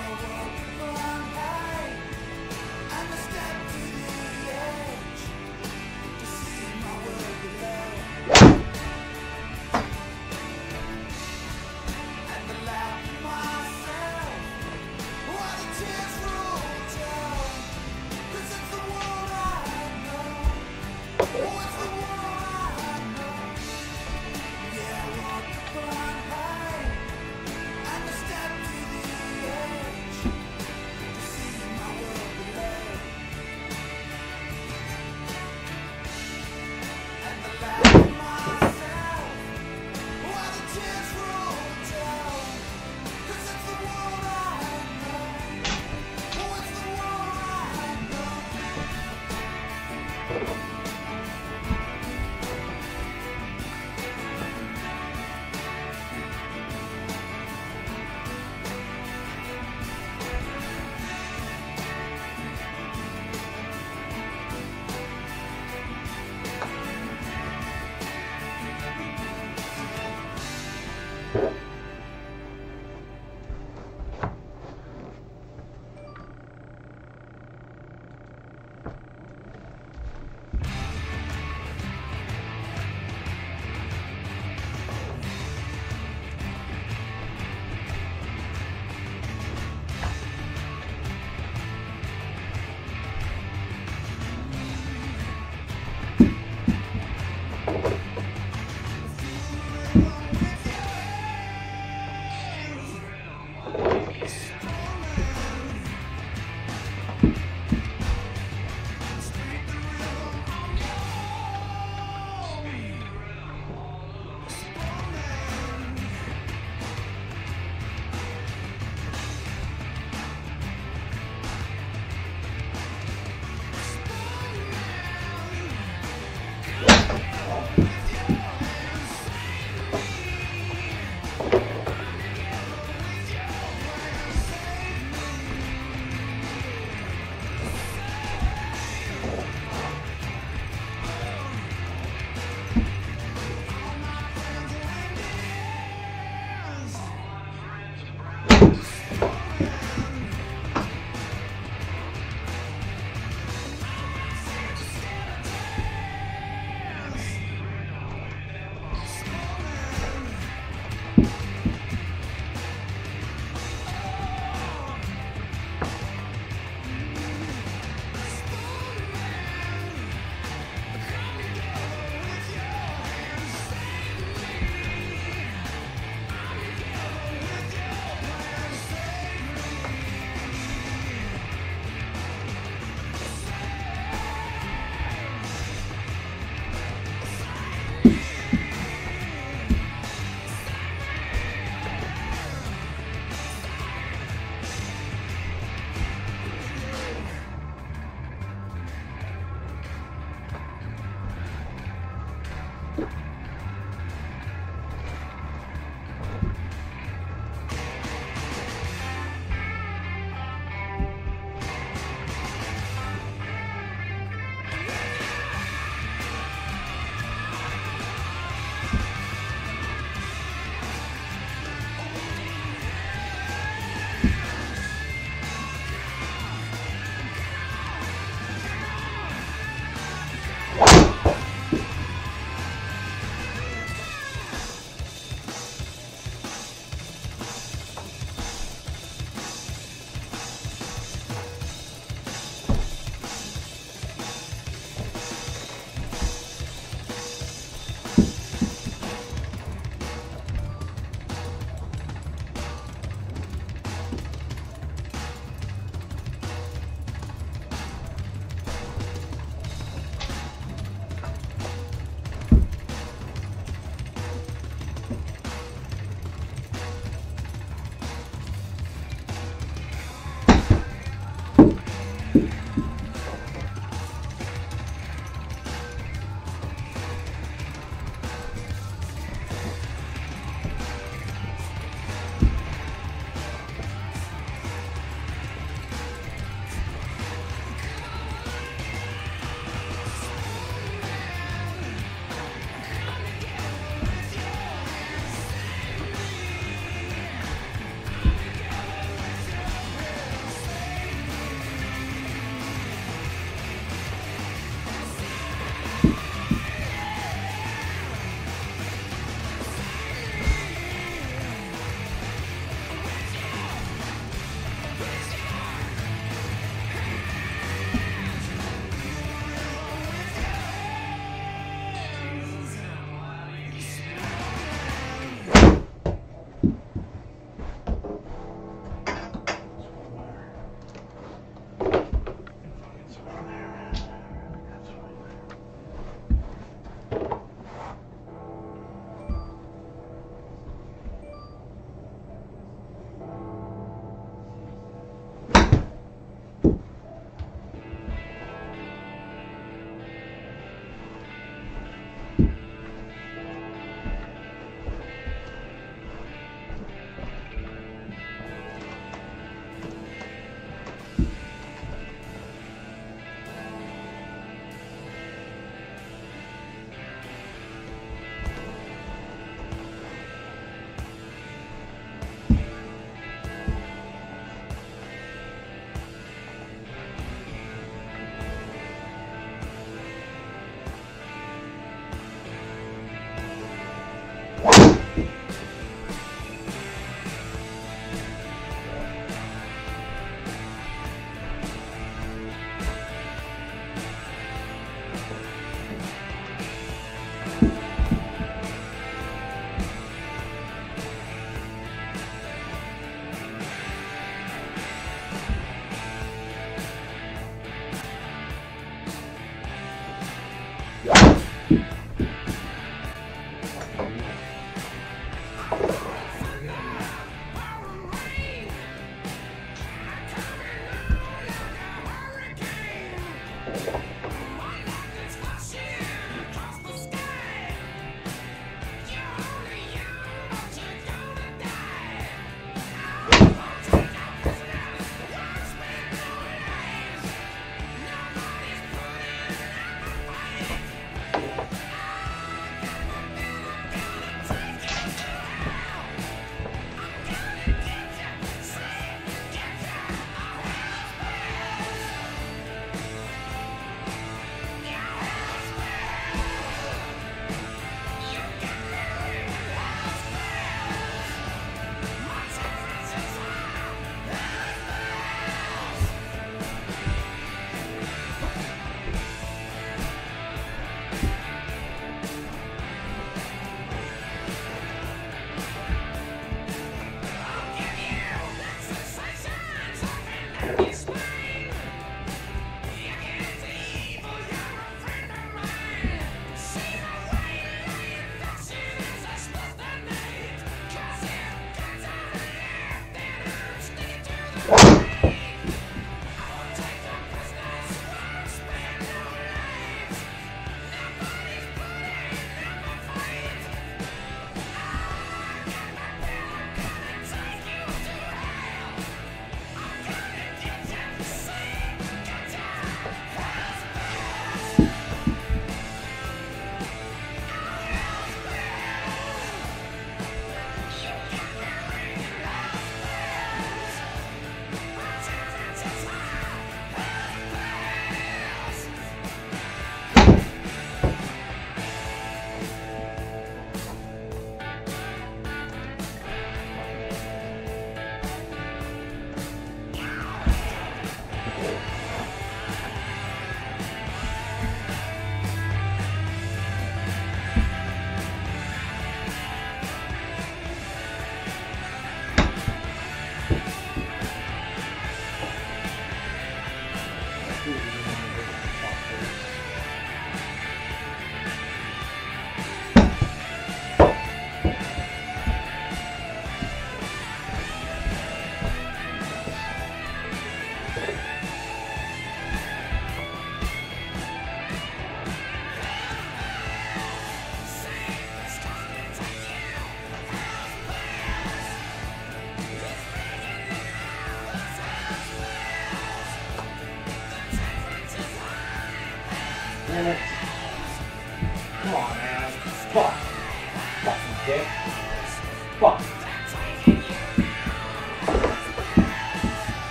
Tears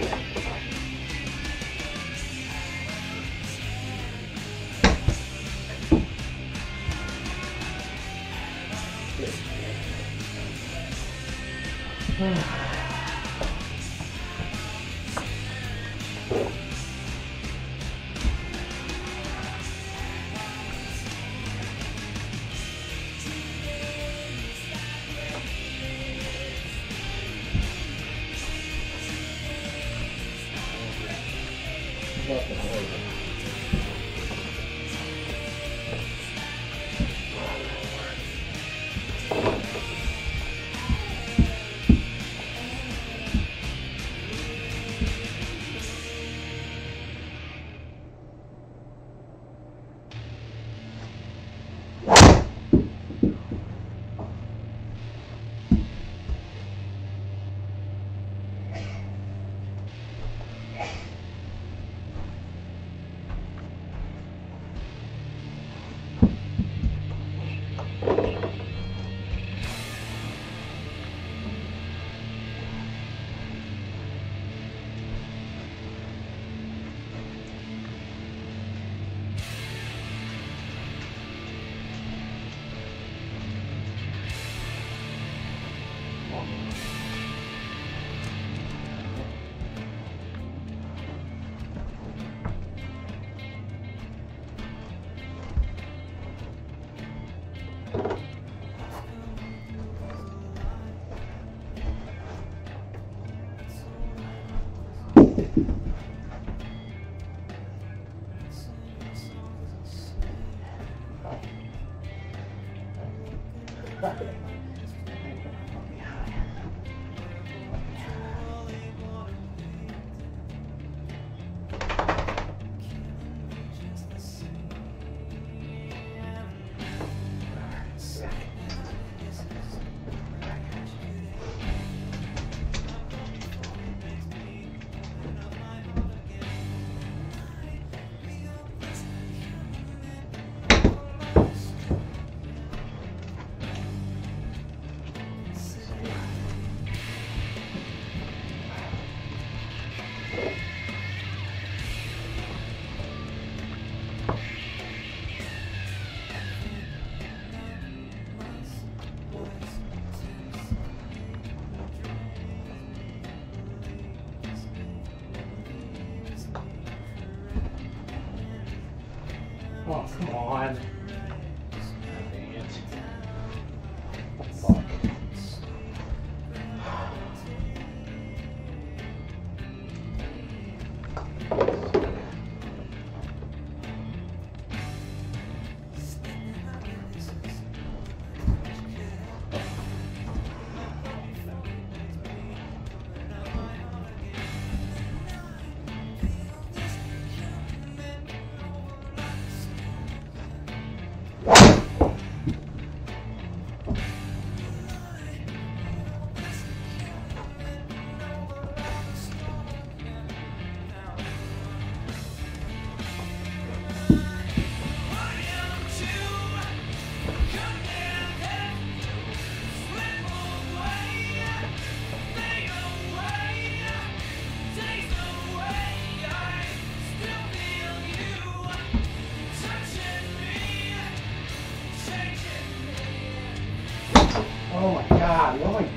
you.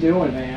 doing, man?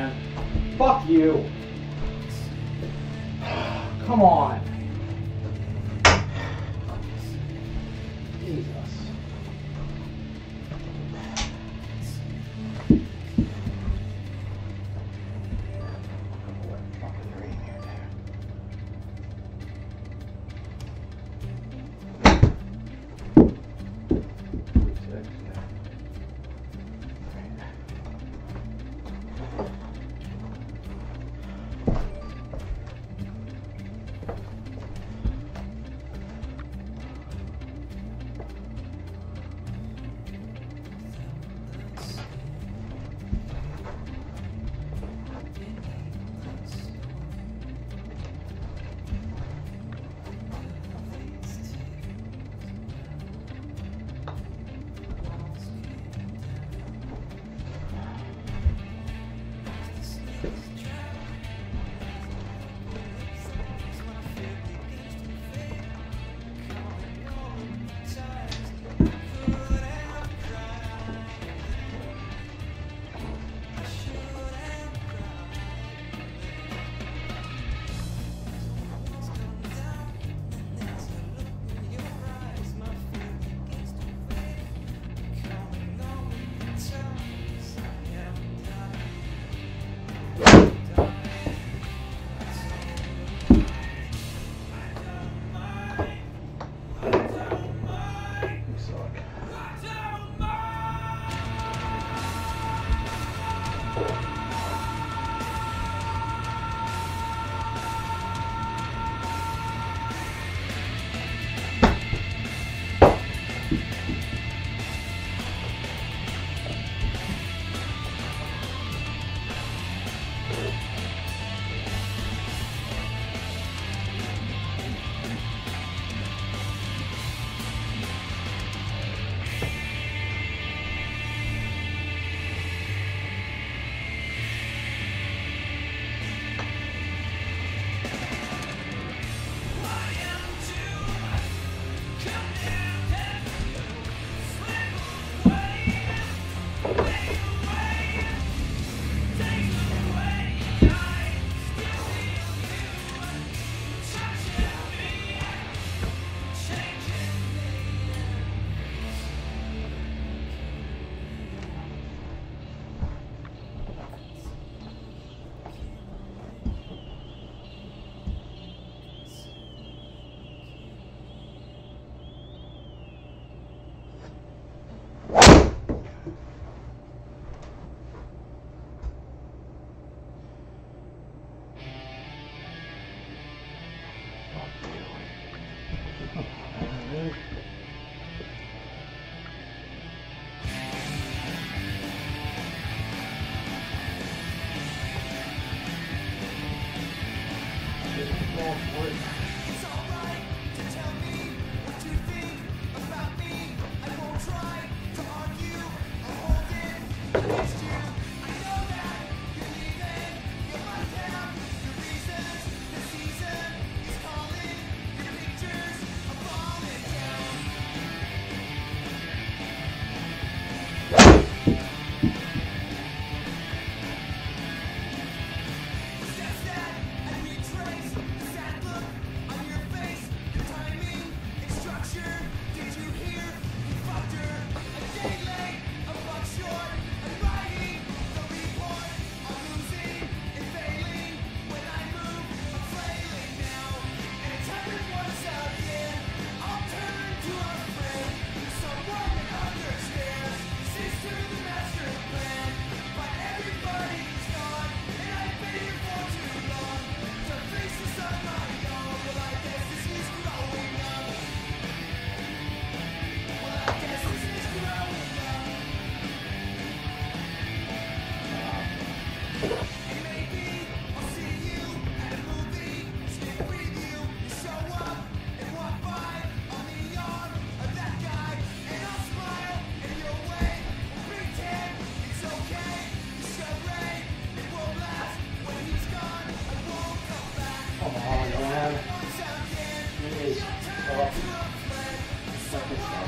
circumstance.